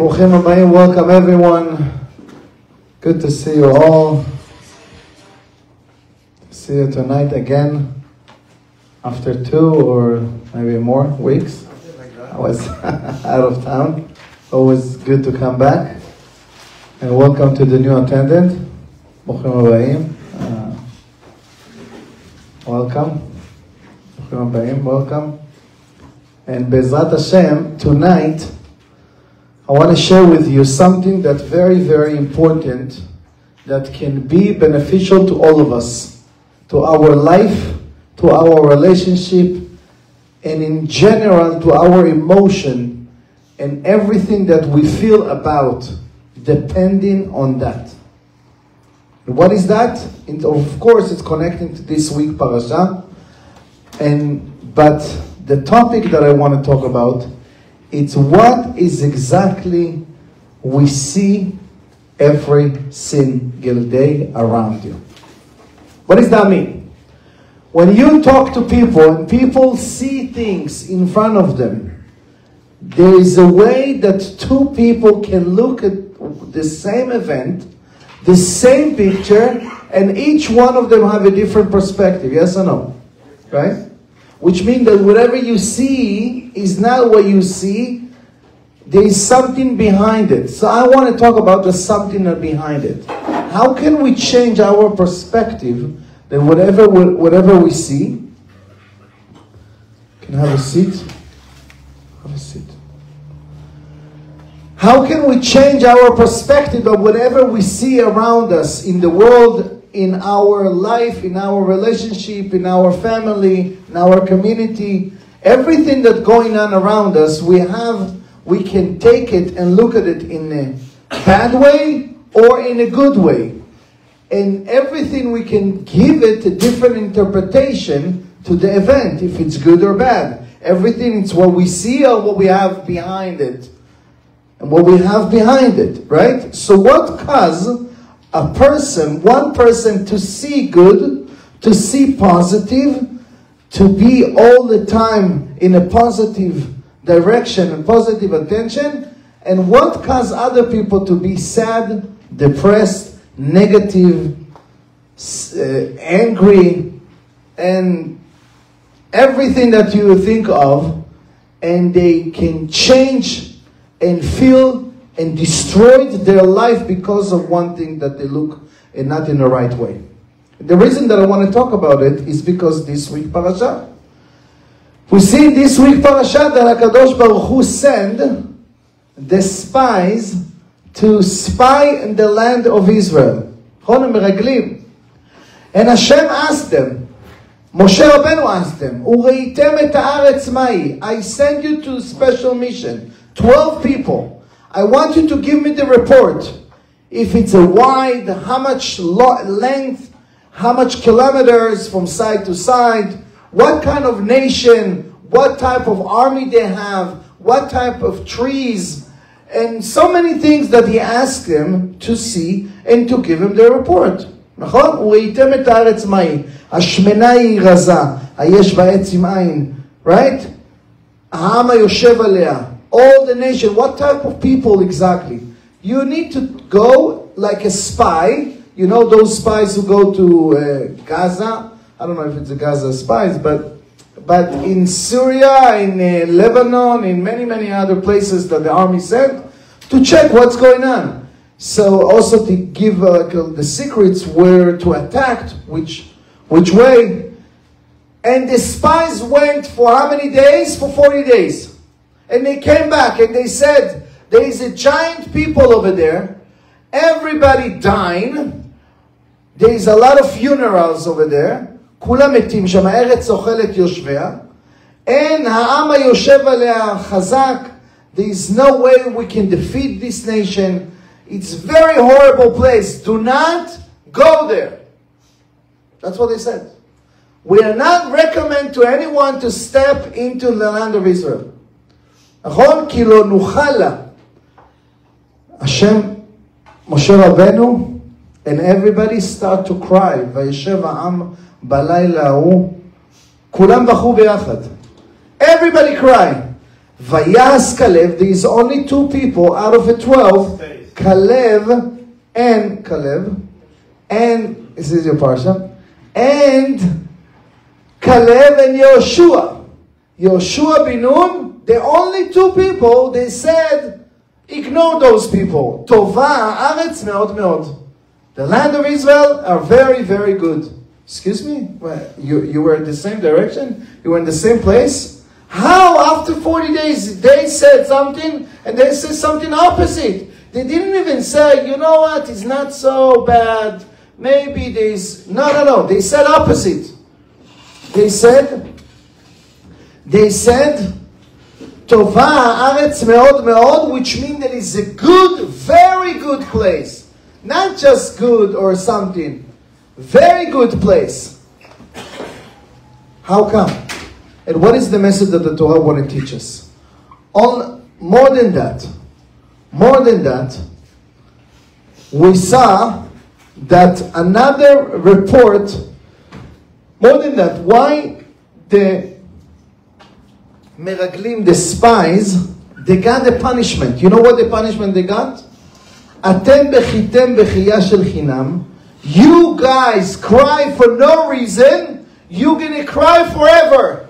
Welcome everyone. Good to see you all. See you tonight again after two or maybe more weeks. I was out of town. Always good to come back. And welcome to the new attendant, Abayim. Uh, welcome. Abayim, welcome. And Bezrat Hashem, tonight, I want to share with you something that's very, very important that can be beneficial to all of us, to our life, to our relationship, and in general to our emotion and everything that we feel about depending on that. What is that? And of course, it's connecting to this week parasha. And but the topic that I want to talk about it's what is exactly we see every single day around you. What does that mean? When you talk to people and people see things in front of them, there is a way that two people can look at the same event, the same picture, and each one of them have a different perspective. Yes or no? Right? Which means that whatever you see is not what you see. There is something behind it. So I want to talk about the something behind it. How can we change our perspective that whatever whatever we see? Can I have a seat? Have a seat. How can we change our perspective of whatever we see around us in the world, in our life, in our relationship, in our family, in our community, everything that's going on around us, we have, we can take it and look at it in a bad way or in a good way. And everything we can give it a different interpretation to the event, if it's good or bad. Everything it's what we see or what we have behind it. And what we have behind it, right? So what cause a person, one person to see good, to see positive, to be all the time in a positive direction and positive attention, and what cause other people to be sad, depressed, negative, uh, angry, and everything that you think of, and they can change and feel and destroyed their life because of one thing that they look and not in the right way. The reason that I want to talk about it is because this week parasha. We see this week parasha that HaKadosh Baruch Hu send the spies to spy in the land of Israel. And Hashem asked them, Moshe Rabbeinu asked them, mai. I send you to a special mission. 12 people. I want you to give me the report. If it's a wide, how much length, how much kilometers from side to side, what kind of nation, what type of army they have, what type of trees, and so many things that he asked them to see and to give him the report. נכון? וראיתם את הארץ מהי, השמנה היא רזה, היש בה עץ עם עין, right? העם היושב עליה, all the nation, what type of people exactly? You need to go like a spy. you know those spies who go to uh, Gaza? I don't know if it's a Gaza spies, but but in Syria, in uh, Lebanon, in many, many other places that the army sent to check what's going on. So also to give uh, the secrets where to attack, which, which way. And the spies went for how many days? For 40 days. And they came back and they said, there is a giant people over there. Everybody dying. There is a lot of funerals over there. כולם מתים שם, הארץ אוכלת יושביה. אין העם היושב עליה חזק. There is no way we can defeat this nation. It's very horrible place. Do not go there. That's what they said. We are not recommend to anyone to step into the land of Israel. נכון? כי לא נוכל לה. השם, משה רבנו, and everybody start to cry, וישב העם בלילה ההוא, כולם בכו ביחד. Everybody cry. Vayas Kalev, there is only two people out of the twelve, Kalev and Kalev, and this is your parsha, and Kalev and Yoshua. Yoshua bin Nun, the only two people, they said, ignore those people. Tova, Aretz, Meod, Meod. The land of Israel are very, very good. Excuse me? You, you were in the same direction? You were in the same place? How after 40 days they said something and they said something opposite? They didn't even say, you know what, it's not so bad. Maybe there's. No, no, no. They said opposite. They said, they said, Tova Aretz Meod Meod, which means that it's a good, very good place. Not just good or something. Very good place. How come? And what is the message that the Torah want to teach us? On more than that, more than that, we saw that another report, more than that, why the Meraglim, the spies, they got the punishment. You know what the punishment they got? You guys cry for no reason. You're going to cry forever.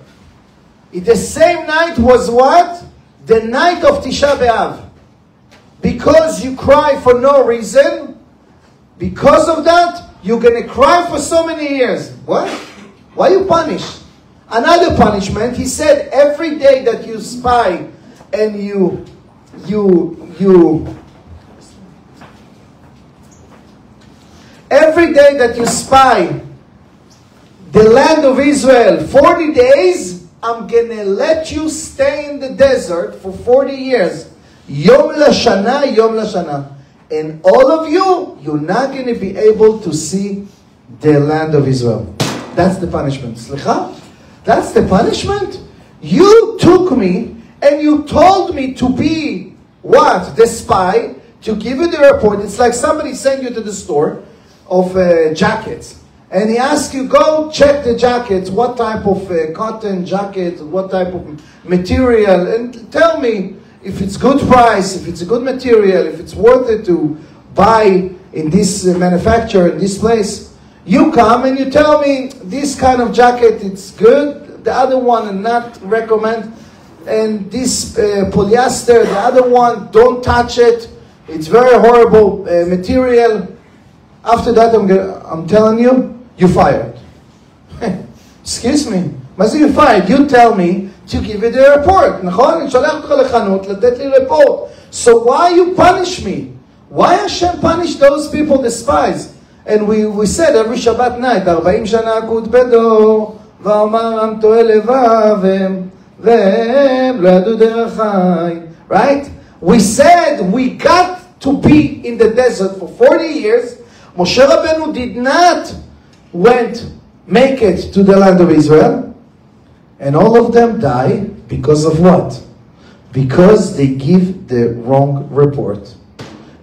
The same night was what? The night of Tisha B'Av. Because you cry for no reason, because of that, you're going to cry for so many years. What? Why you punished? Another punishment, he said, every day that you spy and you, you, you Every day that you spy the land of Israel 40 days, I'm gonna let you stay in the desert for 40 years. Yom Lashana, Yom Lashana. And all of you, you're not gonna be able to see the land of Israel. That's the punishment. Slicha? That's the punishment? You took me and you told me to be what? The spy, to give you the report. It's like somebody sent you to the store of uh, jackets. And he asks you, go check the jackets, what type of uh, cotton jacket, what type of material, and tell me if it's good price, if it's a good material, if it's worth it to buy in this uh, manufacturer, in this place. You come and you tell me this kind of jacket, it's good, the other one not recommend, and this uh, polyester, the other one, don't touch it, it's very horrible uh, material. After that, I'm, gonna, I'm telling you, you fired. Excuse me. מה זה you fired? You tell me to give you the report, נכון? אני שולח אותך לחנות לתת לי report. So why you punish me? Why Hashem punish those people, the spies? And we, we said every Shabbat night, 40 שנה אקוד בדור, ואומרם טועה לבב הם, והם לא ידעו דרכי. Right? We said we got to be in the desert for 40 years, Moshe Rabbeinu did not went make it to the land of Israel, and all of them die because of what? Because they give the wrong report.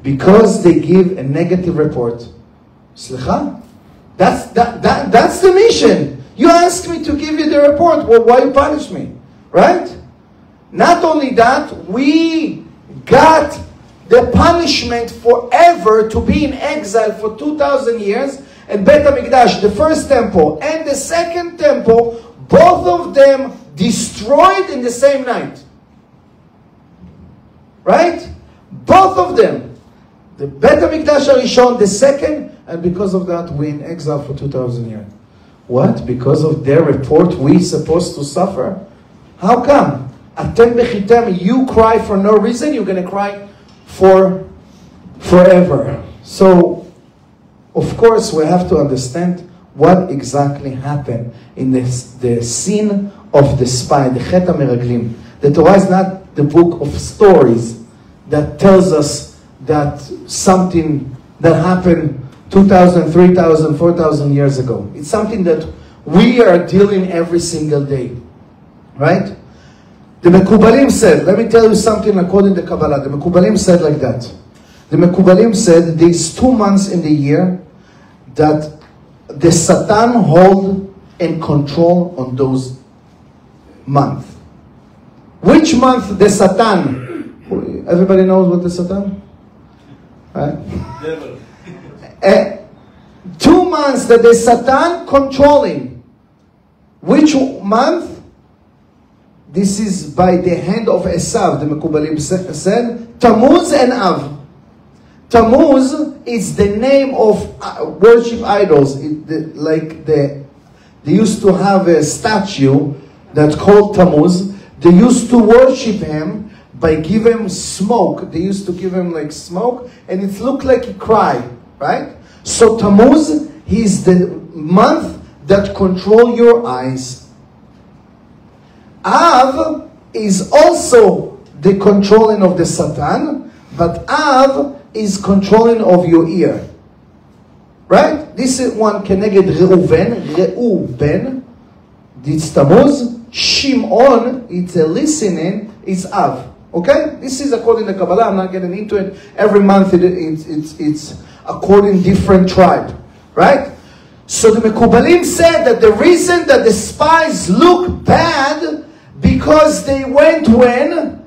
Because they give a negative report. Slicha? That's, that, that, that's the mission. You ask me to give you the report. Well, why you punish me? Right? Not only that, we got the punishment forever to be in exile for 2,000 years. And Bet HaMikdash, the first temple and the second temple, both of them destroyed in the same night. Right? Both of them. The Bet HaMikdash Arishon, the second, and because of that we in exile for 2,000 years. What? Because of their report we supposed to suffer? How come? Atem bechitem, you cry for no reason, you're going to cry for forever. So, of course, we have to understand what exactly happened in this, the scene of the spy, the Chet Meraglim. The Torah is not the book of stories that tells us that something that happened 2,000, 3,000, 4,000 years ago. It's something that we are dealing every single day. Right? The Mekubalim said, let me tell you something according to Kabbalah. The Mekubalim said like that. The Mekubalim said these two months in the year that the Satan hold and control on those months. Which month the Satan? Everybody knows what the Satan? Right? Devil. Uh, two months that the Satan controlling. Which month? This is by the hand of Esav, the Mekubalim sa- said. Tammuz and Av. Tammuz is the name of uh, worship idols. It, the, like the, they used to have a statue that's called Tammuz. They used to worship him by giving him smoke. They used to give him like smoke, and it looked like he cried, right? So Tammuz, he's the month that control your eyes. Av is also the controlling of the Satan, but Av is controlling of your ear. Right? This is one keneged Reuven, Reuben, it's Tammuz. Shimon, it's a listening, it's Av. Okay? This is according to Kabbalah. I'm not getting into it. Every month it, it's, it's, it's according different tribe. Right? So the Mekubalim said that the reason that the spies look bad because they went when?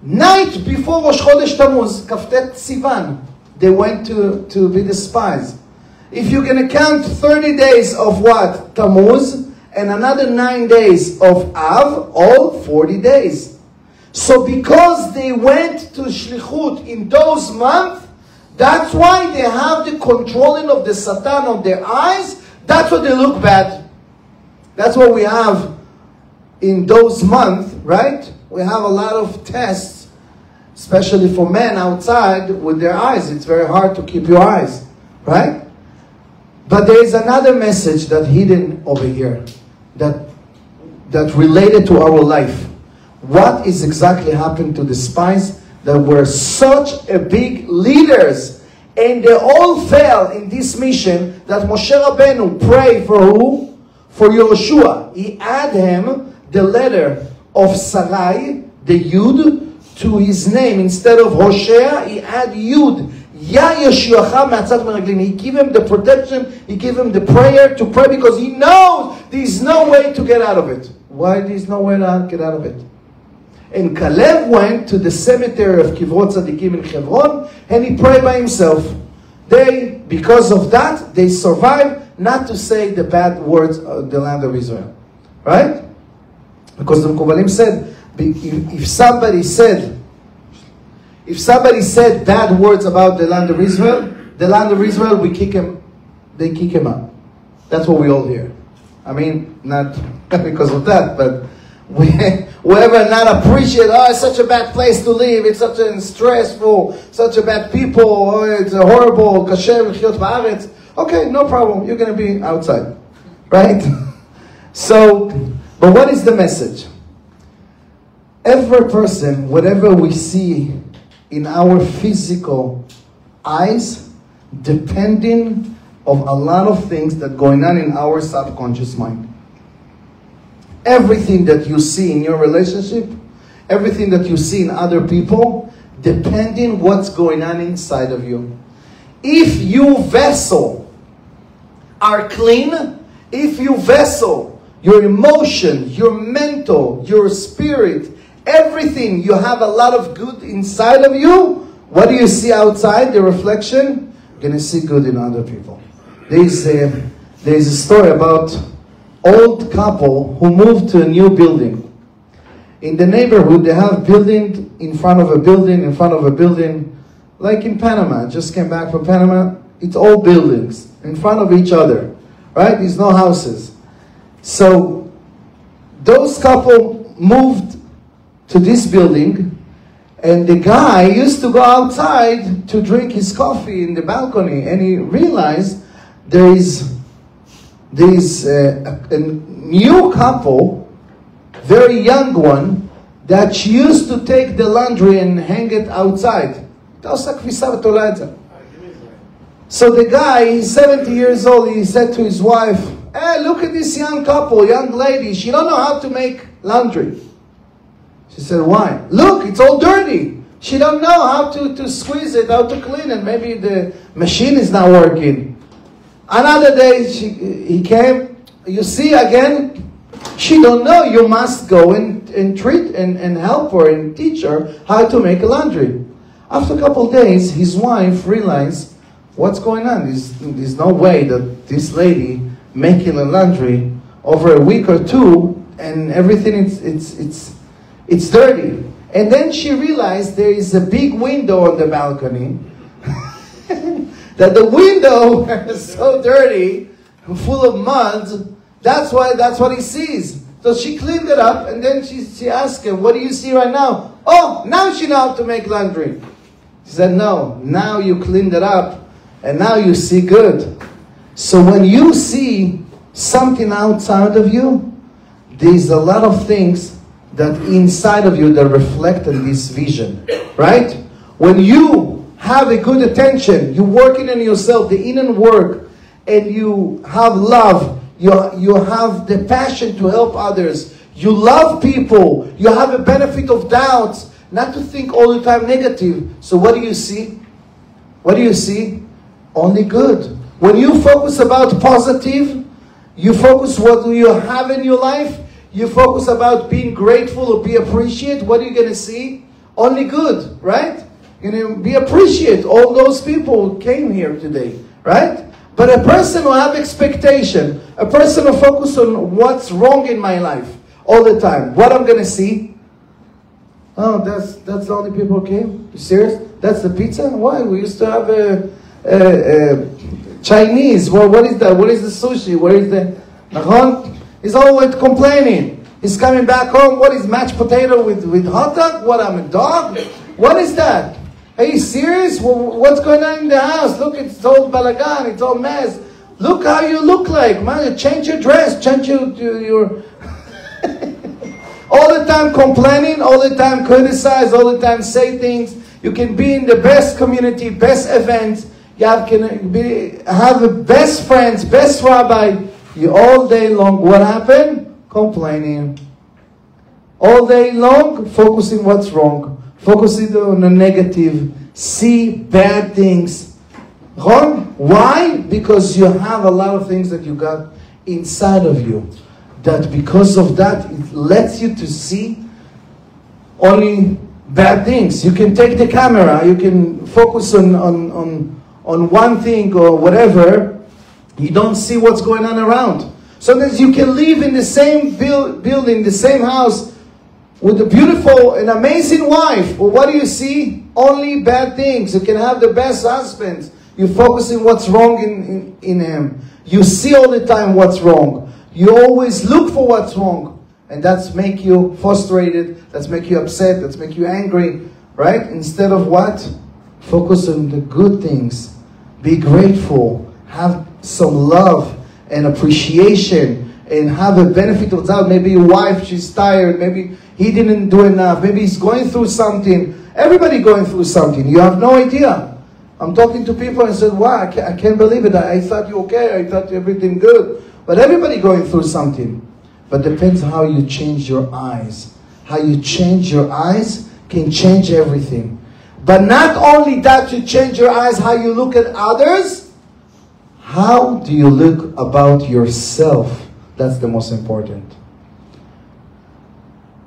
Night before Rosh Chodesh Tammuz, Kaftet Sivan. They went to, to be the spies. If you're going to count 30 days of what? Tammuz, and another 9 days of Av, all 40 days. So because they went to Shlichut in those months, that's why they have the controlling of the Satan on their eyes. That's why they look bad. That's what we have in those months, right? We have a lot of tests, especially for men outside with their eyes. It's very hard to keep your eyes, right? But there is another message that hidden over here that that related to our life. What is exactly happened to the spies that were such a big leaders and they all fell in this mission that Moshe Rabbeinu prayed for who? For Yoshua. He add him the letter of Sarai, the Yud, to his name. Instead of Hoshea, he add Yud. Ya Yeshuacha. He give him the protection, he give him the prayer to pray because he knows there's no way to get out of it. Why there's no way to get out of it? And Caleb went to the cemetery of Kivrot Tzadikim in Hebron and he prayed by himself. They, because of that, they survived not to say the bad words of the land of Israel. Right? Because the Mekubalim said, if somebody said, if somebody said bad words about the land of Israel, the land of Israel, we kick him, they kick him out. That's what we all hear. I mean, not because of that, but we, whoever not appreciate, oh, it's such a bad place to live, it's such a stressful, such a bad people, oh, it's a horrible, kasher Okay, no problem, you're going to be outside, right? so, but what is the message? Every person, whatever we see in our physical eyes, depending of a lot of things that going on in our subconscious mind. Everything that you see in your relationship, everything that you see in other people, depending what's going on inside of you. If you vessel are clean, if you vessel, your emotion, your mental, your spirit, everything, you have a lot of good inside of you, what do you see outside, the reflection? You're going to see good in other people. There's a, there's a story about old couple who moved to a new building. In the neighborhood, they have building in front of a building, in front of a building, like in Panama. I just came back from Panama. It's all buildings in front of each other, right? There's no houses. So those couple moved to this building and the guy used to go outside to drink his coffee in the balcony and he realized there is there is a, uh, a, a new couple very young one that she used to take the laundry and hang it outside. So the guy he's 70 years old he said to his wife Hey, look at this young couple, young lady. She don't know how to make laundry. She said, why? Look, it's all dirty. She don't know how to, to squeeze it, how to clean it. Maybe the machine is not working. Another day, she, he came. You see again, She don't know. You must go and, and treat and, and help her and teach her how to make laundry. After a couple days, his wife realized what's going on. There's, there's no way that this lady making a laundry over a week or two and everything it's it's it's it's dirty. And then she realized there is a big window on the balcony. that the window is so dirty, full of mud. That's why that's what he sees. So she cleaned it up and then she, she asked him, What do you see right now? Oh, now she knows how to make laundry. She said, No, now you cleaned it up and now you see good. So when you see something outside of you, there's a lot of things that inside of you that reflect in this vision, right? When you have a good attention, you're working on yourself, the inner work, and you have love, you, you have the passion to help others, you love people, you have a benefit of doubts, not to think all the time negative. So what do you see? What do you see? Only good. When you focus about positive, you focus what do you have in your life, you focus about being grateful or be appreciate, what are you going to see? Only good, right? You're going to be appreciate all those people who came here today, right? But a person who have expectation, a person who focus on what's wrong in my life all the time, what I'm going to see? Oh, that's that's the only people who came? You serious? That's the pizza? Why? We used to have a, a, a Chinese. Well, what is that? What is the sushi? Where is the... Uh-huh. He's always complaining. He's coming back home. What is mashed potato with, with hot dog? What, I'm a dog? What is that? Are you serious? what's going on in the house? Look, it's all balagan. It's all mess. Look how you look like. Man, change your dress. Change your... your all the time complaining. All the time criticize. All the time say things. You can be in the best community, best events. Have, can be, have the best friends, best rabbi. You all day long, what happened? Complaining. All day long, focusing what's wrong. Focusing on the negative. See bad things. Wrong? Why? Because you have a lot of things that you got inside of you. That because of that, it lets you to see only bad things. You can take the camera, you can focus on, on, on, on one thing or whatever, you don't see what's going on around. Sometimes you can live in the same build, building, the same house, with a beautiful and amazing wife. But what do you see? Only bad things. You can have the best husband. You focus on what's wrong in, in, in him. You see all the time what's wrong. You always look for what's wrong. And that's make you frustrated. That's make you upset. That's make you angry. Right? Instead of what? Focus on the good things. Be grateful. Have some love and appreciation and have a benefit of doubt. Maybe your wife, she's tired. Maybe he didn't do enough. Maybe he's going through something. Everybody going through something. You have no idea. I'm talking to people and said, wow, I can't, I can't believe it. I, I, thought you okay. I thought everything good. But everybody going through something. But depends how you change your eyes. How you change your eyes can change everything. But not only that, you change your eyes, how you look at others, how do you look about yourself? That's the most important.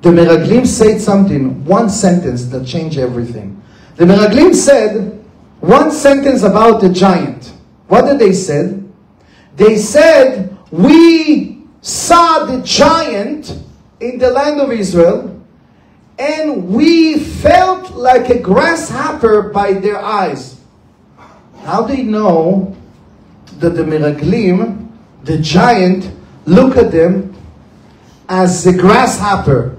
The Meraglim said something, one sentence that changed everything. The Meraglim said one sentence about the giant. What did they say? They said, we saw the giant in the land of Israel and we felt like a grasshopper by their eyes. How they know that the Meraglim, the giant, look at them as a grasshopper?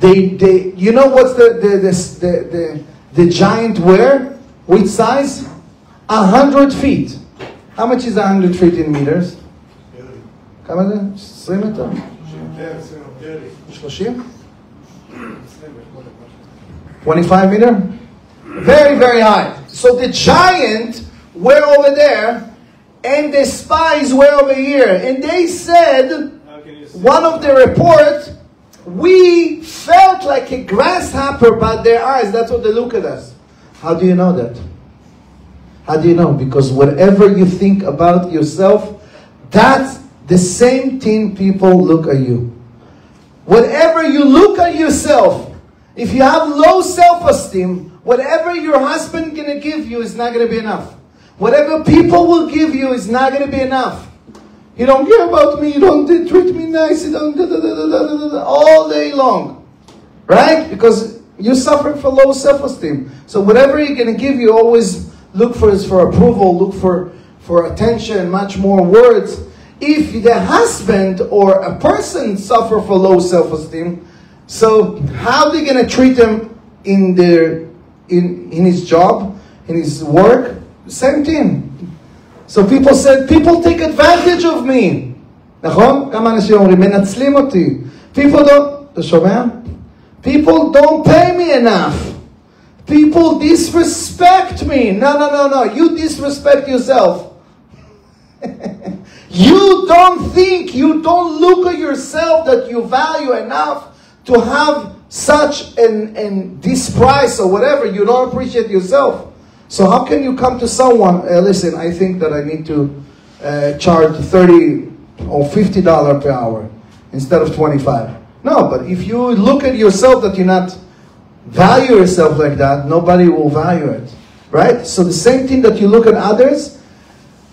They, they, you know what's the, the, the, the, the giant wear? Which size? A hundred feet. How much is a hundred feet in meters? Come on, three מטר? 30? 25 meter? Very, very high. So the giant were over there and the spies were over here. And they said, one of the report, we felt like a grasshopper by their eyes. That's what they look at us. How do you know that? How do you know? Because whatever you think about yourself, that's the same thing people look at you. Whatever you look at yourself, if you have low self-esteem, whatever your husband gonna give you is not gonna be enough. Whatever people will give you is not gonna be enough. You don't care about me, you don't treat me nice, you don't da, da, da, all day long. Right? Because you suffer for low self-esteem. So whatever you're gonna give you, always look for is for approval, look for, for attention, much more words if the husband or a person suffer for low self-esteem, so how are they going to treat him in their in in his job, in his work? Same thing. So people said, people take advantage of me. נכון? כמה אנשים אומרים, מנצלים אותי. People don't, אתה שומע? People don't pay me enough. People disrespect me. No, no, no, no. You disrespect yourself. You don't think, you don't look at yourself that you value enough to have such an, an this price or whatever. You don't appreciate yourself. So how can you come to someone, uh, listen, I think that I need to uh, charge 30 or $50 per hour instead of 25. No, but if you look at yourself that you not value yourself like that, nobody will value it. Right? So the same thing that you look at others,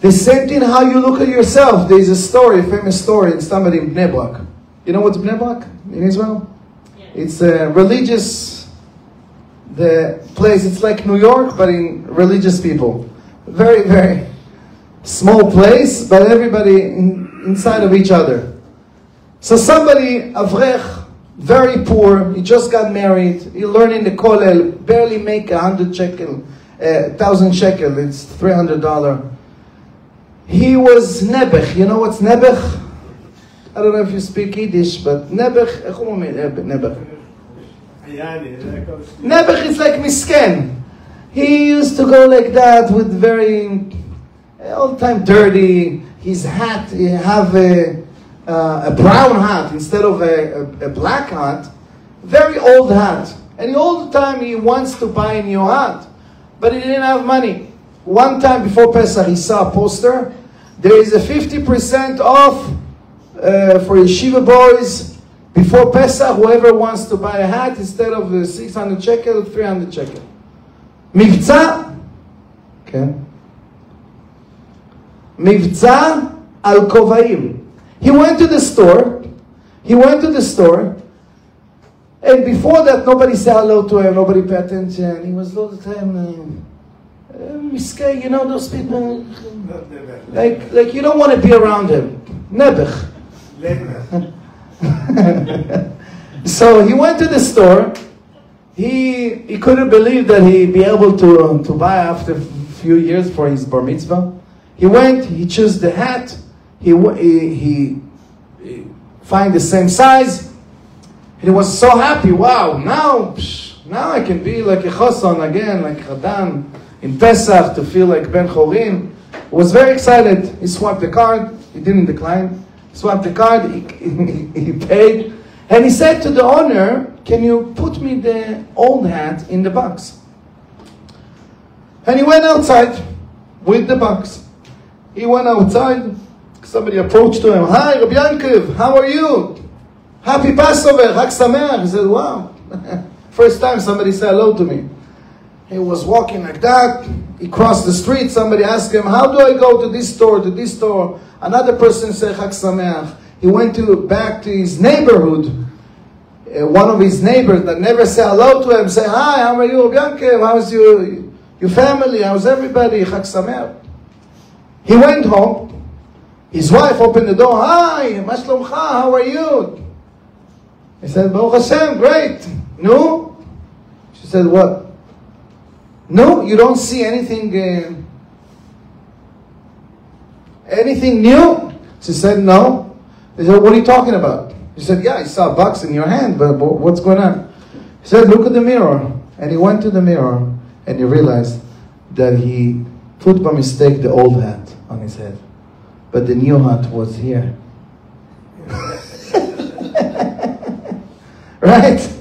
the same thing how you look at yourself. There's a story, a famous story in somebody in Bnei Brak. You know what's Bnei Brak in Israel? Yeah. It's a religious the place. It's like New York, but in religious people. Very, very small place, but everybody in, inside of each other. So somebody, Avrech, very poor, he just got married, he learning the kollel, barely make a hundred shekel, a uh, thousand shekel, it's three hundred dollar He was Nebech. You know what's Nebech? I don't know if you speak Yiddish, but Nebech, איך הוא אומר Nebech? Nebech is like misken. He used to go like that with very, all the time dirty. His hat, he have a, uh, a brown hat instead of a, a, a black hat. Very old hat. And all the time he wants to buy a new hat, but he didn't have money. One time before Pesach, he saw a poster. There is a 50% off uh, for yeshiva boys before Pesach. Whoever wants to buy a hat instead of 600 shekel, 300 shekel. מבצע, כן. מבצע על כובעים. He went to the store, he went to the store, and before that nobody said hello to him, nobody paid attention. He was all the time... uh, Miskay, you know those people? Like, like you don't want to be around him. Nebech. so he went to the store. He, he couldn't believe that he'd be able to, um, to buy after a few years for his bar mitzvah. He went, he chose the hat, he, he, he, he find the same size, and he was so happy. Wow, now, now I can be like a choson again, like Hadan in Pesach to feel like Ben Chorin. Was very excited. He swiped the card. He didn't decline. He swiped the card. He, he, he paid. And he said to the owner, can you put me the old hat in the box? And he went outside with the box. He went outside. Somebody approached to him. Hi, Rabbi Yankov, how are you? Happy Passover, Chag Sameach. He said, wow. First time somebody said hello to me. He was walking like that. He crossed the street. Somebody asked him, how do I go to this store, to this store? Another person said, Chag Sameach. He went to, back to his neighborhood. Uh, one of his neighbors that never said hello to him, say, hi, how are you, Bianca? How's your, your family? How's everybody? Chag Sameach. He went home. His wife opened the door. Hi, Mashlomcha, how are you? He said, Baruch Hashem, great. No? She said, what? No, you don't see anything, uh, anything new? She said, no. He said, what are you talking about? She said, yeah, I saw a box in your hand, but what's going on? He said, look at the mirror. And he went to the mirror and he realized that he put by mistake the old hat on his head. But the new hat was here. right?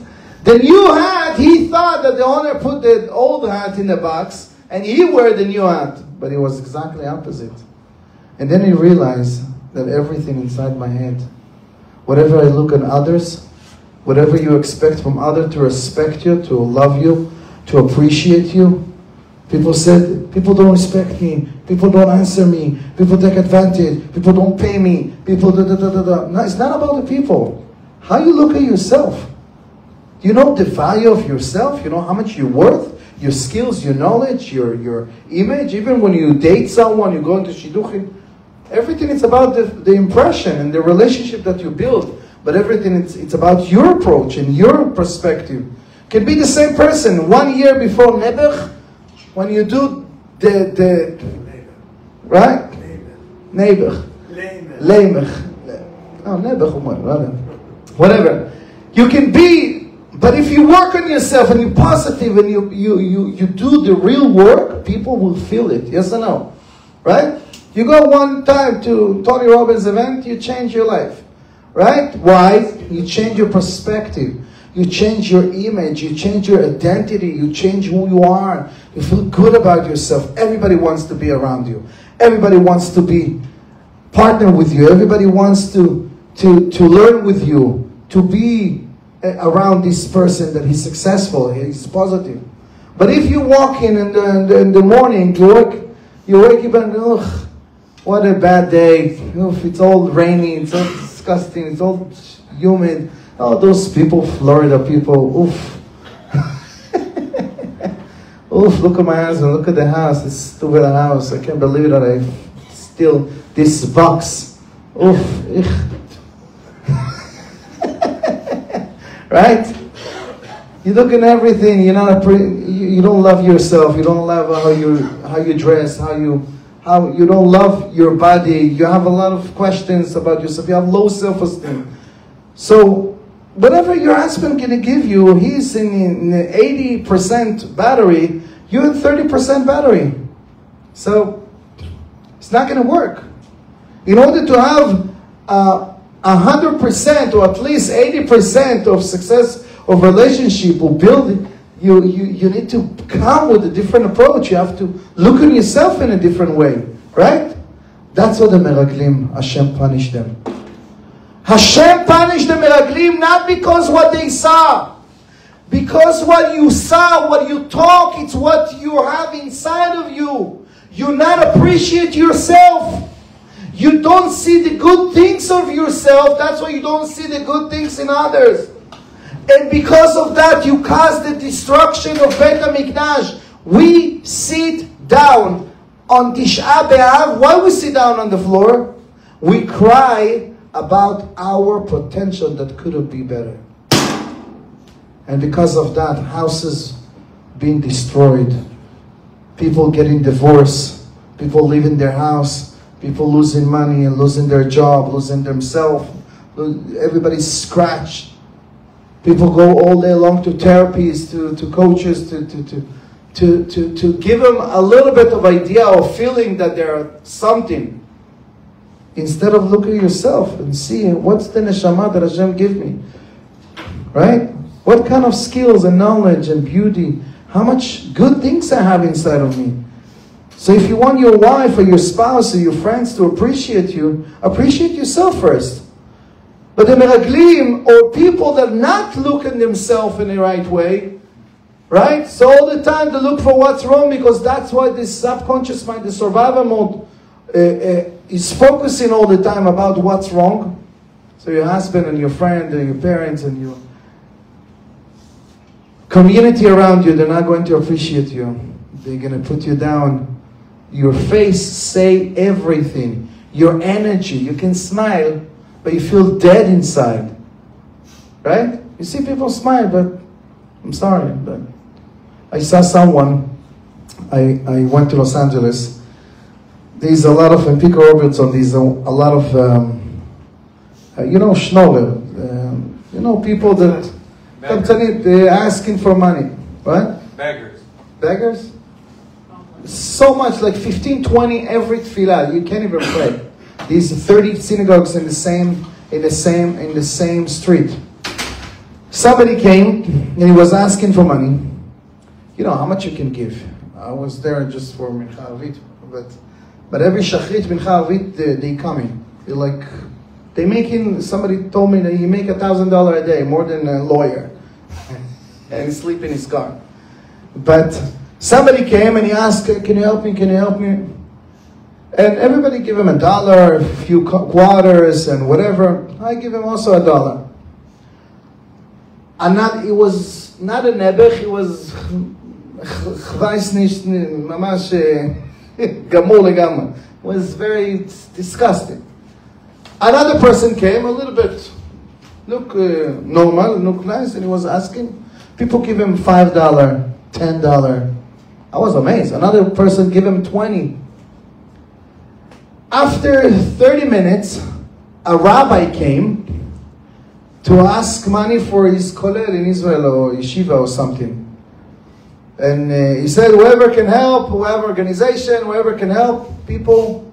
The new hat, he thought that the owner put the old hat in the box and he wore the new hat. But it was exactly opposite. And then he realized that everything inside my head, whatever I look on others, whatever you expect from others to respect you, to love you, to appreciate you, people said, people don't respect me, people don't answer me, people take advantage, people don't pay me, people da da da da da. No, it's not about the people. How you look at yourself. You know the value of yourself? You know how much you're worth? Your skills, your knowledge, your, your image? Even when you date someone, you go into shidduchim, everything is about the, the impression and the relationship that you build. But everything, it's, it's about your approach and your perspective. Can be the same person. One year before Nebuch, when you do the, the right? Nebuch. Lemech. Oh, Nebuch, whatever. You can be, but if you work on yourself and you're positive and you, you, you, you do the real work, people will feel it. Yes or no? Right? You go one time to Tony Robbins event, you change your life. Right? Why? You change your perspective. You change your image. You change your identity. You change who you are. You feel good about yourself. Everybody wants to be around you. Everybody wants to be partner with you. Everybody wants to, to, to learn with you to be around this person that he's successful, he's positive. But if you walk in in the, in the, in the morning, you wake, you wake up and, ugh, what a bad day. Ugh, it's all rainy, it's all disgusting, it's all humid. Oh, those people, Florida people, oof. oof, look at my husband, look at the house, this stupid house. I can't believe that I still, this box. Oof, right? You look at everything. You're not a pre, you, you don't love yourself. You don't love how you how you dress. How you how you don't love your body. You have a lot of questions about yourself. You have low self esteem. So whatever your husband gonna give you, he's in eighty percent battery. You're in thirty percent battery. So it's not gonna work. In order to have uh, 100% or at least 80% of success of relationship or building, you, you, you need to come with a different approach. You have to look at yourself in a different way, right? That's what the Meraglim, Hashem punished them. Hashem punished the Meraglim not because what they saw. Because what you saw, what you talk, it's what you have inside of you. You not appreciate yourself. You don't see the good things of yourself. That's why you don't see the good things in others. And because of that, you cause the destruction of Beit HaMikdash. We sit down on Tisha B'Av. Why we sit down on the floor? We cry about our potential that could have been better. And because of that, houses being destroyed, people getting divorced, people leaving their house, People losing money and losing their job, losing themselves. Everybody's scratched. People go all day long to therapies, to, to coaches, to, to, to, to, to, to give them a little bit of idea or feeling that they're something. Instead of looking at yourself and seeing what's the neshama that Hashem give me. Right? What kind of skills and knowledge and beauty, how much good things I have inside of me. So if you want your wife or your spouse or your friends to appreciate you, appreciate yourself first. But the meraglim, or people that not look at themselves in the right way, right? So all the time they look for what's wrong because that's why this subconscious mind, the survival mode, uh, uh, is focusing all the time about what's wrong. So your husband and your friend and your parents and your community around you, they're not going to appreciate you. They're going to put you down your face say everything. Your energy. You can smile, but you feel dead inside. Right? You see people smile, but I'm sorry, but I saw someone. I, I went to Los Angeles. There's a lot of, in Pico Robertson, there's a, a lot of, um, uh, you know, schnorrer. Um, you know, people that come telling, they're asking for money. Right? Beggars. Beggars? So much, like 15, 20 every tefillah. You can't even pray. These 30 synagogues in the same, in the same, in the same street. Somebody came and he was asking for money. You know how much you can give. I was there just for Mincha Arvit, but but every Shachrit Mincha Arvit they, they coming. You're like, they making, somebody told me that he make a thousand dollar a day, more than a lawyer. and sleep in his car. But somebody came and he asked, can you help me, can you help me? And everybody give him a dollar, a few quarters and whatever. I give him also a dollar. And not, it was not a nebech, it was, weiß nicht, ממש גמור לגמרי. was very disgusting. Another person came a little bit, look uh, normal, look nice, and he was asking. People give him $5, $10. I was amazed. Another person give him 20 After 30 minutes, a rabbi came to ask money for his kollel in Israel or yeshiva or something. And uh, he said, whoever can help, whoever organization, whoever can help people,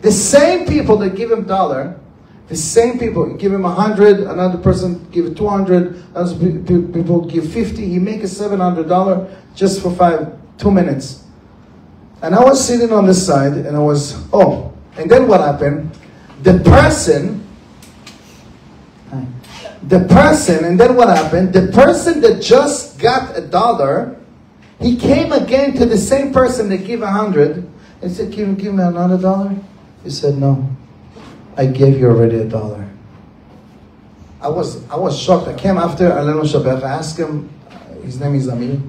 the same people that give him dollar, the same people give him a hundred, another person give two hundred, other people give fifty. He make a seven hundred dollar just for five, two minutes. And I was sitting on this side, and I was oh, and then what happened? The person the person, and then what happened? The person that just got a dollar, he came again to the same person that gave a hundred and said, give, give me another dollar? He said, No. I gave you already a dollar. I was I was shocked. I came after Alenu Shabbat. I asked him, his name is Amir.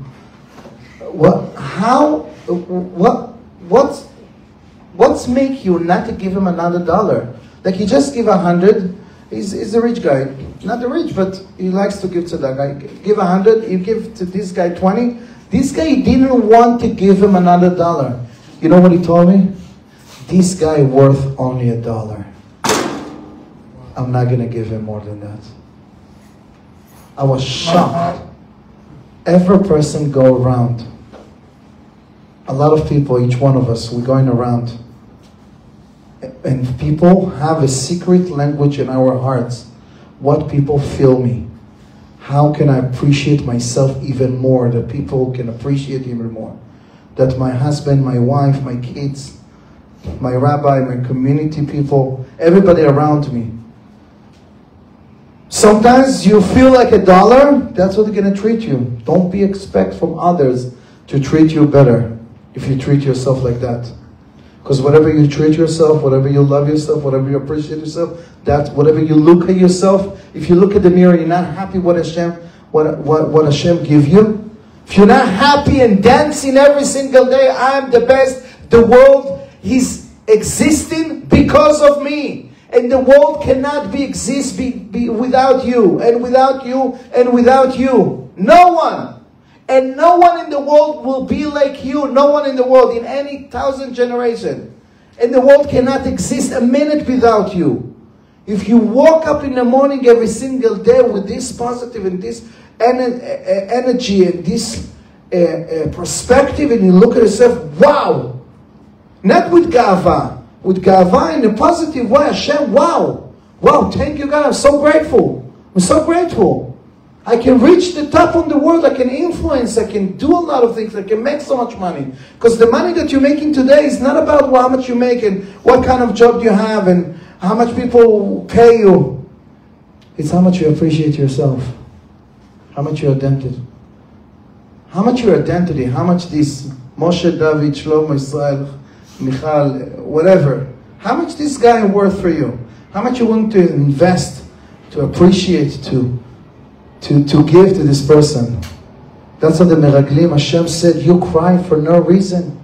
What how what what's what's make you not to give him another dollar? Like he just give a hundred He's, he's a rich guy. Not a rich, but he likes to give tzedakah. Give a hundred, you give to this guy twenty. This guy didn't want to give him another dollar. You know what he told me? This guy worth only a dollar. I'm not gonna give him more than that. I was shocked. Every person go around. A lot of people, each one of us, we're going around and people have a secret language in our hearts. What people feel me. How can I appreciate myself even more? That people can appreciate even more. That my husband, my wife, my kids, my rabbi, my community people, everybody around me. Sometimes you feel like a dollar, that's what they're going to treat you. Don't be expect from others to treat you better if you treat yourself like that. Because whatever you treat yourself, whatever you love yourself, whatever you appreciate yourself, that's whatever you look at yourself. If you look at the mirror, you're not happy what Hashem, what, what, what Hashem give you. If you're not happy and dancing every single day, I'm the best. The world is existing because of me. And the world cannot be exist be, be without you, and without you, and without you. No one. And no one in the world will be like you. No one in the world in any thousand generation. And the world cannot exist a minute without you. If you walk up in the morning every single day with this positive and this energy and this perspective and you look at yourself, wow! Not with gava, with gava in a positive way. Hashem, wow! Wow, thank you God, I'm so grateful. I'm so grateful. I can reach the top of the world. I can influence. I can do a lot of things. I can make so much money. Because the money that you're making today is not about how much you make and what kind of job you have and how much people pay you. It's how much you appreciate yourself. How much your identity. How much your identity. How much this Moshe, David, Shlomo, Israel, Michal, whatever. How much this guy worth for you? How much you want to invest, to appreciate, to to, to give to this person. That's what the Meraglim Hashem said, you cry for no reason.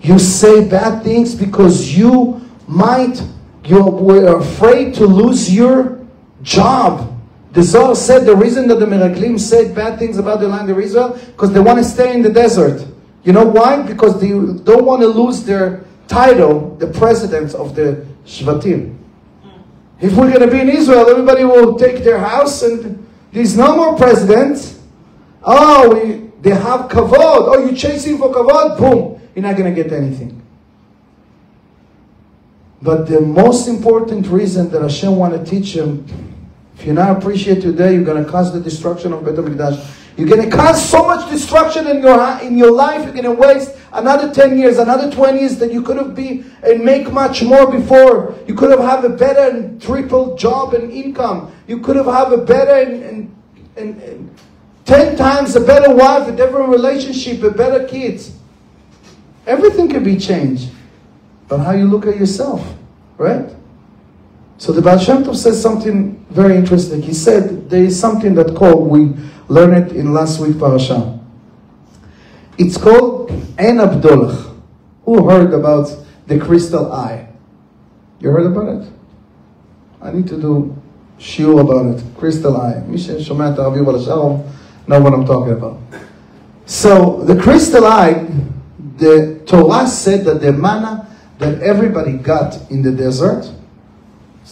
You say bad things because you might, you were afraid to lose your job. The Zohar said the reason that the Meraglim said bad things about the land of Israel, because they want to stay in the desert. You know why? Because they don't want to lose their title, the president of the Shvatim. If we're going to be in Israel, everybody will take their house and there's no more presidents. Oh, we, they have kavod. Oh, you're chasing for kavod? Boom. You're not going to get anything. But the most important reason that Hashem want to teach him, if you're not appreciate today, you're going to cause the destruction of Bet HaMikdash. You're going to cause so much destruction in your, in your life. You're going to waste another 10 years, another 20 years that you could have been and make much more before. You could have had a better and triple job and income. You could have had a better and, and, and, and 10 times a better wife, a different relationship, a better kids. Everything can be changed. But how you look at yourself, right? So the Baal Shem Tov says something very interesting. He said there is something that called, we learned in last week parasha. It's called Ein HaBedolach. Who heard about the crystal eye? You heard about it? I need to do shiur about it. Crystal eye. מי ששומע את הערבי know what I'm talking about. So the crystal eye, the Torah said that the manna that everybody got in the desert,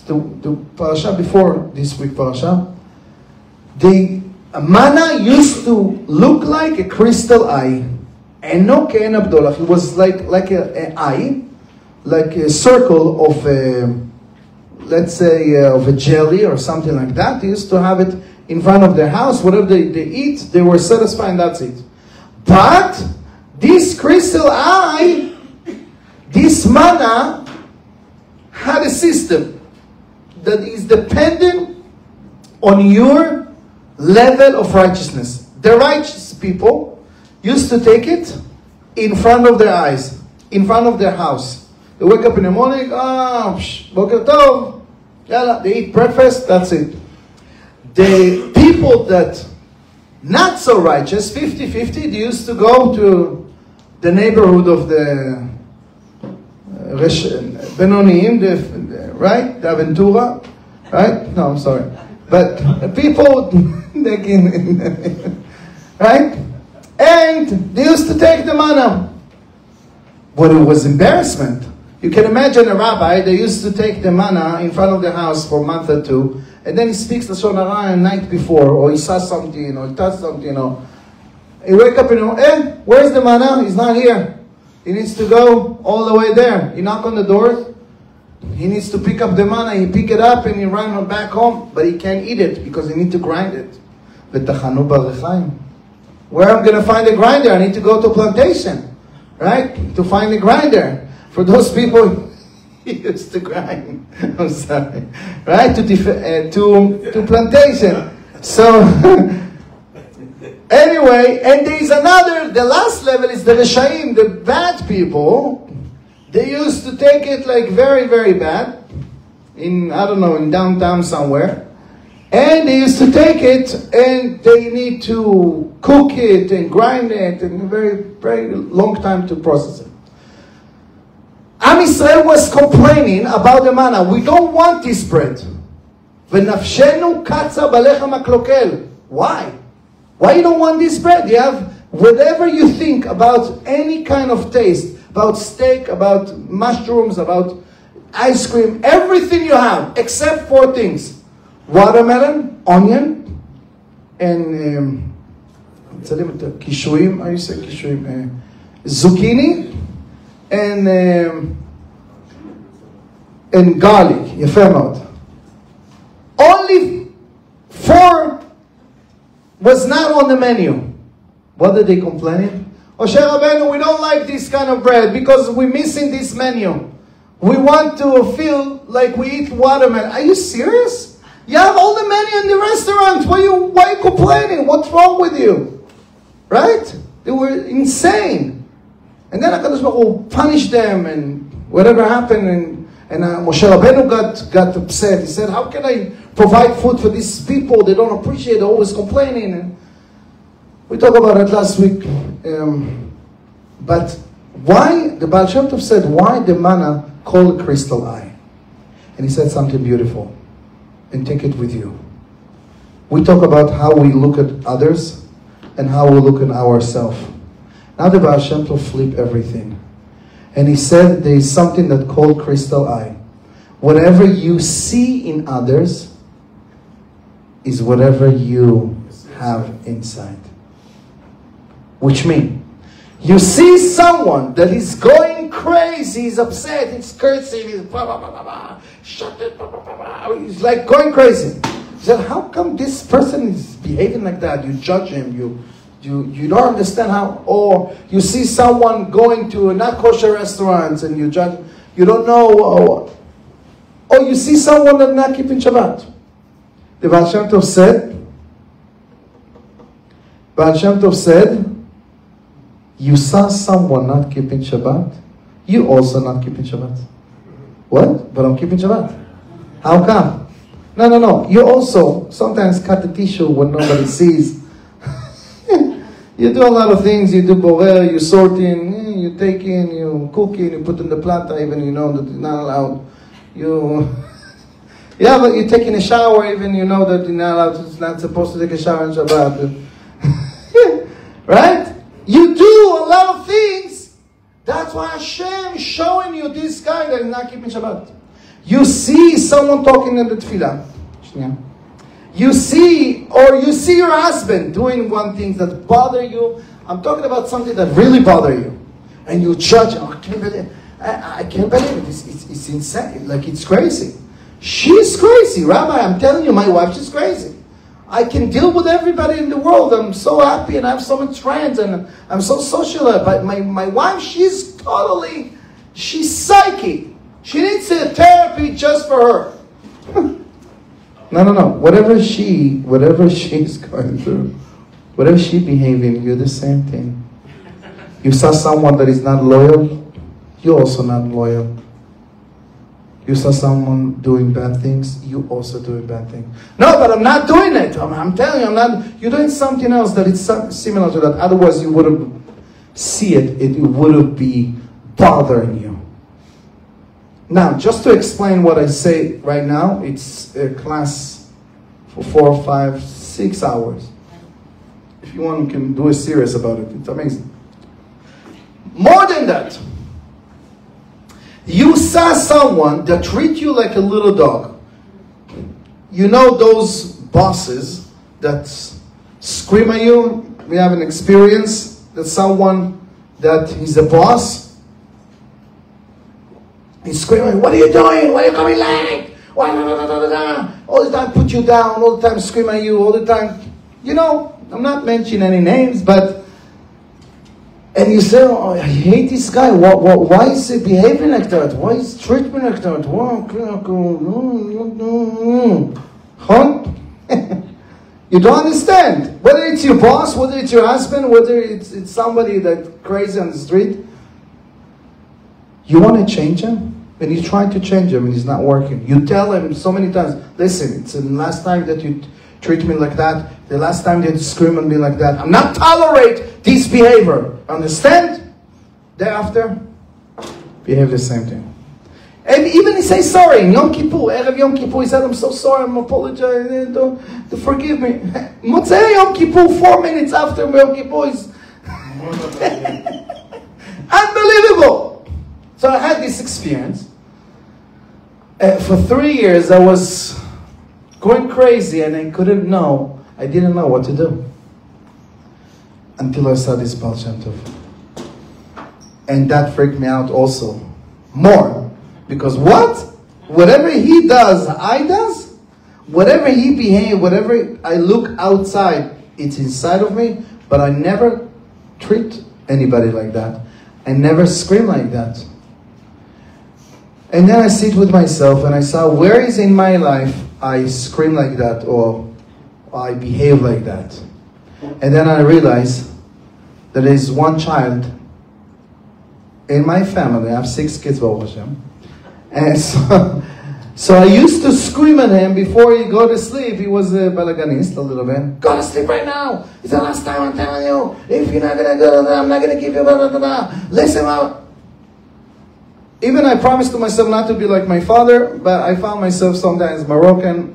the, the parasha before this week parasha, they manna used to look like a crystal eye. And no ke'ein HaBedolach, it was like, like an eye, like a circle of, a, let's say, uh, of a jelly or something like that. They used to have it in front of their house. Whatever they, they eat, they were satisfied, and that's it. But this crystal eye, this manna, had a system that is dependent on your level of righteousness. The righteous people used to take it in front of their eyes, in front of their house. They wake up in the morning, ah, oh, tov, they eat breakfast, that's it. The people that not so righteous, 50-50, they used to go to the neighborhood of the uh, Benonim, the, right? The Aventura, right? No, I'm sorry. But people, right? And they used to take the manna. But it was embarrassment. You can imagine a rabbi, they used to take the manna in front of the house for a month or two, and then he speaks lashon hara the night before, or he saw something, or he does something, or he wake up and, eh, where's the manna? He's not here. He needs to go all the way there. He knock on the door, he needs to pick up the manna, he pick it up and he run back home, but he can't eat it because he need to grind it. Where I'm going to find a grinder? I need to go to plantation, right? To find a grinder. For those people he used to grind. I'm sorry, right? To uh, to to plantation. So anyway, and there is another. The last level is the reshaim, the bad people. They used to take it like very very bad, in I don't know in downtown somewhere and they used to take it and they need to cook it and grind it and a very, very long time to process it. Am Israel was complaining about the manna. We don't want this bread. ונפשנו קצה בלחם הקלוקל. Why? Why you don't want this bread? You have whatever you think about any kind of taste, about steak, about mushrooms, about ice cream, everything you have, except four things watermelon, onion, and um, קישואים, how you say קישואים? Uh, zucchini, and, um, and garlic, יפה מאוד. Only four was not on the menu. What did they complain? Moshe Rabbeinu, we don't like this kind of bread because we're missing this menu. We want to feel like we eat watermelon. Are you serious? You have all the menu in the restaurant. Why you why you complaining? What's wrong with you? Right? They were insane. And then HaKadosh Baruch Hu punished them and whatever happened and, and uh, Moshe Rabbeinu got, got upset. He said, how can I provide food for these people? They don't appreciate, they're always complaining. And we talked about it last week. Um, but why, the Baal Shem Tov said, why the manna called crystal eye? And he said something beautiful and take it with you. We talk about how we look at others and how we look at ourselves. Now the Baal Shem Tov flip everything. And he said there is something that called crystal eye. Whatever you see in others is whatever you have inside. Which means, you see someone that is going crazy, he's upset, he's cursing, he's blah, blah, blah, blah, blah. Shut it, blah, blah, blah, blah. He's like going crazy. He said, how come this person is behaving like that? You judge him, you, you, you don't understand how, or you see someone going to a not kosher restaurant and you judge, you don't know, or, or you see someone not keeping Shabbat. The Baal Shem Tov said, Baal Shem Tov said, you saw someone not keeping Shabbat, you also not keeping Shabbat. What? But I'm keeping Shabbat. How come? No, no, no. You also sometimes cut the tissue when nobody sees. you do a lot of things. You do borer, you sort in, eh, you take in, you cook in, you put in the plata, even you know that it's not allowed. You, yeah, but you're taking a shower, even you know that you're not allowed. It's not supposed to take a shower on Shabbat. right? You do a lot of things. That's why Hashem showing you this guy that is not keeping Shabbat. You see someone talking in the tefillah. You see, or you see your husband doing one thing that bother you. I'm talking about something that really bother you. And you judge, oh, I can't believe, I, I can't believe it. It's, it's, it's insane. Like, it's crazy. She's crazy, Rabbi. I'm telling you, my wife, she's crazy. I can deal with everybody in the world. I'm so happy and I have so much friends and I'm so social. But my, my wife, she's totally, she's psyche. She needs a therapy just for her. no, no, no. Whatever she, whatever she's going through, whatever she behaving, you're the same thing. You saw someone that is not loyal, you're also not loyal. You saw someone doing bad things, you also doing bad things. No, but I'm not doing it. I'm, I'm telling you, I'm not. You're doing something else that is similar to that. Otherwise, you wouldn't see it. It wouldn't be bothering you. Now, just to explain what I say right now, it's a class for four, five, six hours. If you want, you can do a series about it. It's amazing. More than that. You saw someone that treat you like a little dog. You know those bosses that scream at you? We have an experience that someone that he's a boss. He's screaming, what are you doing? Why are you coming late? Why, all the time put you down, all the time scream at you, all the time. You know, I'm not mentioning any names, but and you say, oh, I hate this guy. What, what, why is he behaving like that? Why is treating like that? Huh? you don't understand. Whether it's your boss, whether it's your husband, whether it's, it's somebody that crazy on the street, you want to change him? And you try to change him and he's not working. You tell him so many times, listen, it's the last time that you treat me like that, the last time they scream at me like that, I'm not tolerate this behavior. Understand? Thereafter, behave the same thing. And even he says sorry Yom Kippur, Erev Yom Kippur, he said, I'm so sorry, I'm apologizing, to, to forgive me. Motzei Yom Kippur, four minutes after Yom Kippur is unbelievable. So I had this experience. Uh, for three years, I was going crazy and I couldn't know, I didn't know what to do. Until I saw this Baal Shem Tov. And that freaked me out also. More. Because what? Whatever he does, I does. Whatever he behave, whatever I look outside, it's inside of me. But I never treat anybody like that. I never scream like that. And then I sit with myself and I saw where is in my life I scream like that or I behave like that. And then I realize that there is one child in my family. I have six kids, Baruch Hashem. And so, so I used to scream at him before he go to sleep. He was a balaganist a little bit. Go to sleep right now. It's the last time I'm telling you. If you're not to go, I'm not to give you blah, blah, blah, Listen out. Even I promised to myself not to be like my father, but I found myself sometimes Moroccan,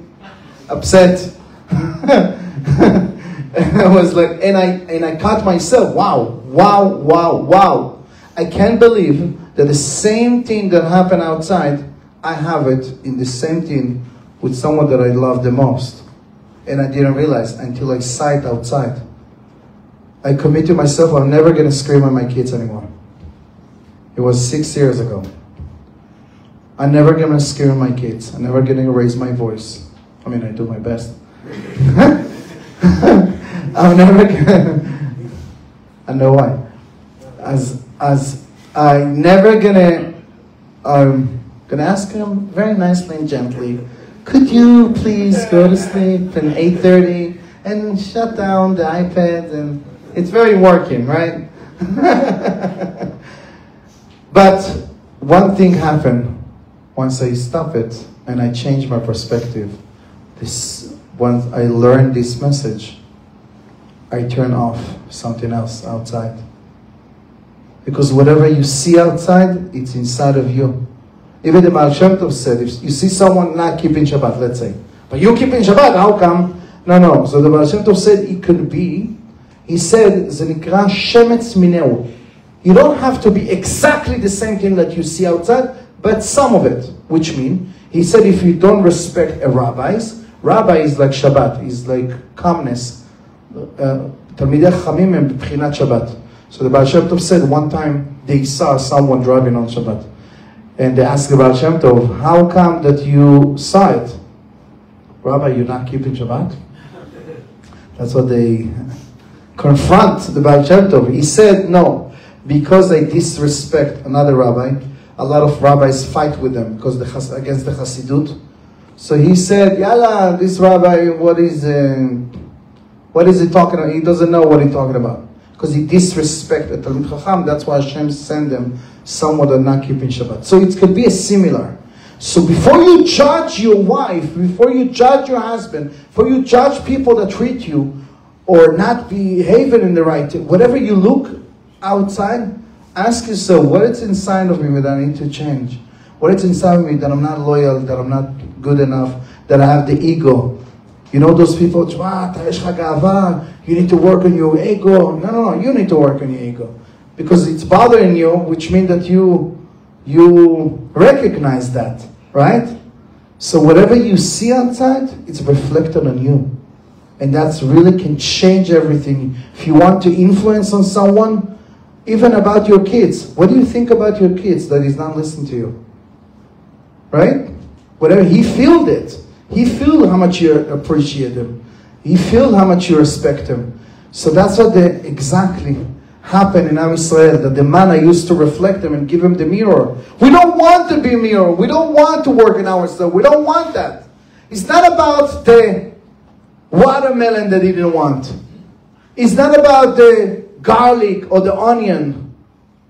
upset. and I was like, and I and I caught myself. Wow, wow, wow, wow! I can't believe that the same thing that happened outside, I have it in the same thing with someone that I love the most, and I didn't realize until I saw outside. I commit to myself, I'm never gonna scream at my kids anymore. It was six years ago. I'm never gonna scare my kids. I'm never gonna raise my voice. I mean, I do my best. I'm never gonna. I know why. As as I never gonna um gonna ask him very nicely and gently. Could you please go to sleep at 8:30 and shut down the iPad and it's very working, right? but one thing happened once I stop it and I change my perspective. This once I learned this message, I turn off something else outside. Because whatever you see outside, it's inside of you. Even the Baal Shem said, if you see someone not keeping Shabbat, let's say, but you keeping Shabbat, how come? No, no. So the Baal Shem said it could be. He said, Zenikra Shemetz Mineu. You don't have to be exactly the same thing that you see outside, but some of it. Which mean, he said, if you don't respect a rabbi's, rabbi is like Shabbat, is like calmness. Uh, Talmidei Chachamim הם בבחינת Shabbat. So the Baal Shem Tov said one time they saw someone driving on Shabbat. And they asked the Baal Shem Tov, how come that you saw it? Rabbi, you're not keeping Shabbat? That's what they confront the Baal Shem Tov. He said, no, because I disrespect another rabbi, a lot of rabbis fight with them because the, against the Hasidut. So he said, Yalla, this rabbi, what is, uh, what is he talking about? He doesn't know what he's talking about. Because he disrespected Talmid Chacham, that's why Hashem sent them someone that not keeping Shabbat. So it could be a similar. So before you judge your wife, before you judge your husband, before you judge people that treat you or not behaving in the right, whatever you look outside, ask yourself what is inside of me that I need to change. What is inside of me that I'm not loyal, that I'm not good enough, that I have the ego. You know those people, you need to work on your ego. No, no, no, you need to work on your ego. Because it's bothering you, which means that you you recognize that, right? So whatever you see outside, it's reflected on you. And that's really can change everything. If you want to influence on someone, even about your kids, what do you think about your kids that is not listening to you? Right? Whatever, he felt it. He feel how much you appreciate him. He feel how much you respect him. So that's what exactly happened in Israel, that the manna used to reflect him and give him the mirror. We don't want to be mirror. We don't want to work in ourselves. We don't want that. It's not about the watermelon that he didn't want. It's not about the garlic or the onion.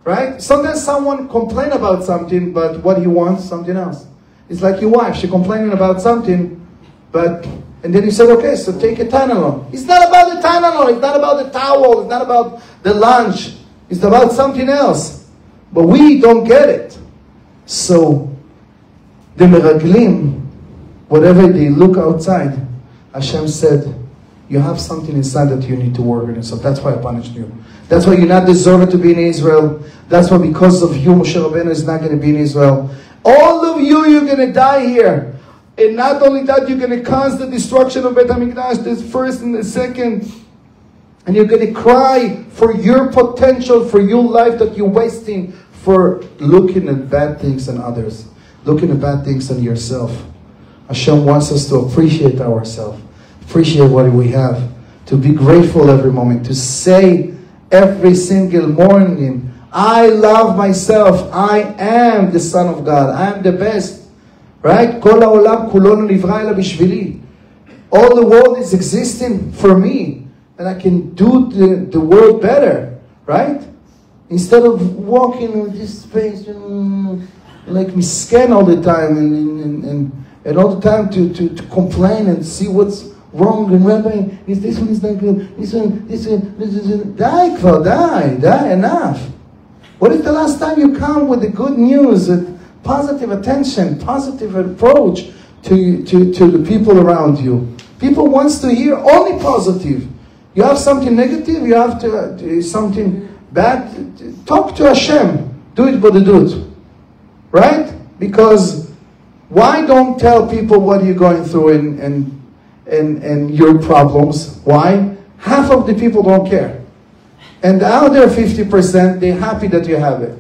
Right? Sometimes someone complain about something, but what he wants, something else. It's like your wife, she complaining about something, but and then he said, okay, so take a Tylenol. It's not about the Tylenol, it's not about the towel, it's not about the lunch. It's about something else. But we don't get it. So the Meraglim, whatever they look outside, Hashem said, you have something inside that you need to work on yourself. That's why I punished you. That's why you're not deserving to be in Israel. That's why because of you, Moshe Rabbeinu is not going to be in Israel. All of you, you're going to die here. And not only that, you're going to cause the destruction of Bet HaMikdash, this first and the second. And you're going to cry for your potential, for your life that you're wasting for looking at bad things in others, looking at bad things in yourself. Hashem wants us to appreciate ourselves, appreciate what we have, to be grateful every moment, to say every single morning, I love myself. I am the son of God. I am the best. Right? כל העולם כולו נברא אלא בשבילי. All the world is existing for me. And I can do the, the world better. Right? Instead of walking with this face mm, like me scan all the time and, and, and, and all the time to, to, to complain and see what's wrong and rabbi, is this one is not good, this one, this one, this one, die כבר, die, die, enough. What is the last time you come with the good news, with positive attention, positive approach to, to, to the people around you? People wants to hear only positive. You have something negative, you have to, uh, something bad, talk to Hashem. Do it but do it. Right? Because why don't tell people what you're going through and, and, and, and your problems? Why? Half of the people don't care. And the other 50%, they're happy that you have it.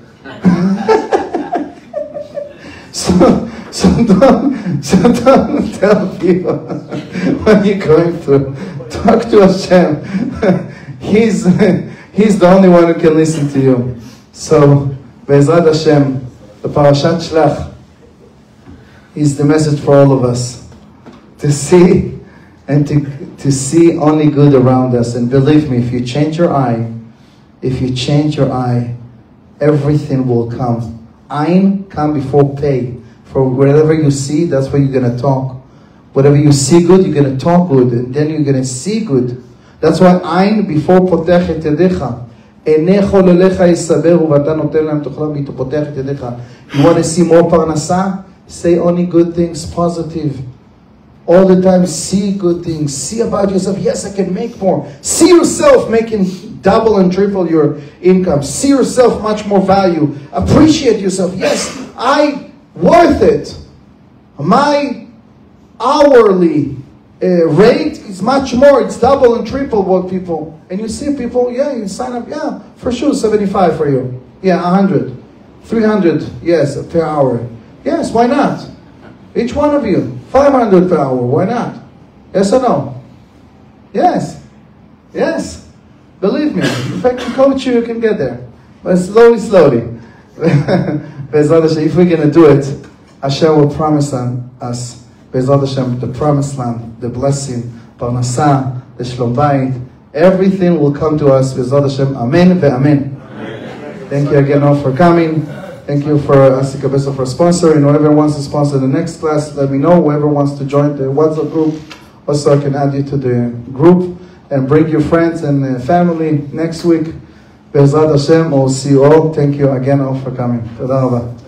so, So don't, so don't tell people what you're going through. Talk to Hashem. He's, he's the only one who can listen to you. So, Be'ezrat Hashem, the Parashat Shlach is the message for all of us. To see and to, to see only good around us. And believe me, if you change your eye, if you change your eye, everything will come. Ain come before pay. For whatever you see, that's what you're going to talk. Whatever you see good, you're going to talk good, and then you're going to see good. That's why ain before potech et yadecha. עיניך ללך יסברו ואתה נותן להם תאכלה ואיתו פותח את ידיך. You want to see more parnasa? Say only good things, positive. All the time, see good things. See about yourself. Yes, I can make more. See yourself making double and triple your income. See yourself much more value. Appreciate yourself. Yes, I worth it. My hourly uh, rate is much more. It's double and triple what people. And you see people, yeah, you sign up, yeah, for sure, 75 for you. Yeah, 100. 300, yes, per hour. Yes, why not? Each one of you, 500 per hour, why not? Yes or no? Yes. Yes. Believe me, if I can coach you, you can get there. But slowly, slowly. if we're going to do it, Hashem will promise us, Bezrat Hashem, the promised land, the blessing, Parnasah, the Shlom Bayit, everything will come to us, Bezrat Hashem, Amen ve'amen. Thank you again all for coming. Thank you for Asika Beso for sponsoring. Whoever wants to sponsor the next class, let me know. Whoever wants to join the WhatsApp group, also I can add you to the group and bring your friends and uh, family next week. Bezrat Hashem, we'll see you all. Thank you again all for coming. Toda